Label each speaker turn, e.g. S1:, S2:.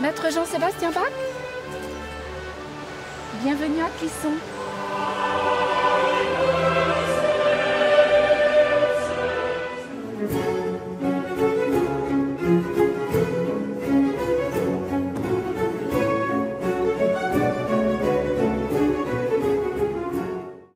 S1: Maître Jean-Sébastien Bach? Bienvenue à Clisson.